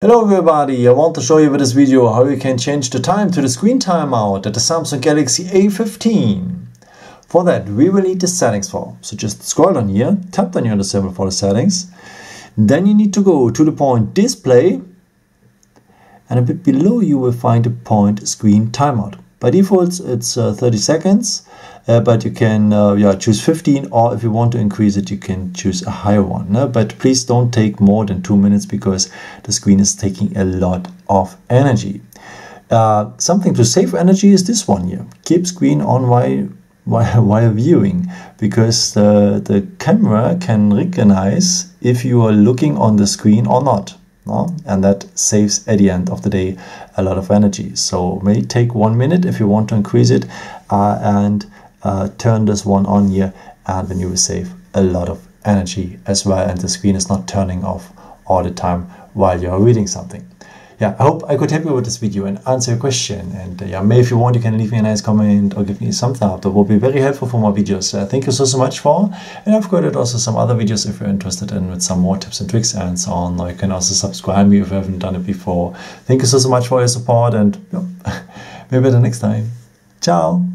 Hello everybody, I want to show you with this video how you can change the time to the screen timeout at the Samsung Galaxy A15. For that we will need the settings file. So just scroll down here, tap down here on the symbol for the settings. Then you need to go to the point display and a bit below you will find the point screen timeout. By default it's uh, 30 seconds uh, but you can uh, yeah, choose 15 or if you want to increase it you can choose a higher one no? but please don't take more than two minutes because the screen is taking a lot of energy uh, something to save energy is this one here keep screen on while while, viewing because the, the camera can recognize if you are looking on the screen or not no? and that saves at the end of the day a lot of energy so may take one minute if you want to increase it uh, and uh, turn this one on here and then you will save a lot of energy as well and the screen is not turning off all the time while you're reading something yeah, I hope I could help you with this video and answer your question. And uh, yeah, maybe if you want, you can leave me a nice comment or give me some thumbs up. That will be very helpful for more videos. Uh, thank you so, so much for. And I've got also some other videos if you're interested in with some more tips and tricks and so on. Or you can also subscribe me if you haven't done it before. Thank you so, so much for your support and yeah, maybe the next time. Ciao.